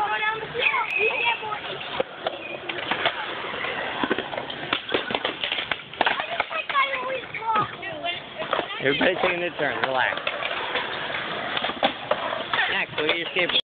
go down the Everybody's taking their turn. Relax. Next, go get your skateboard.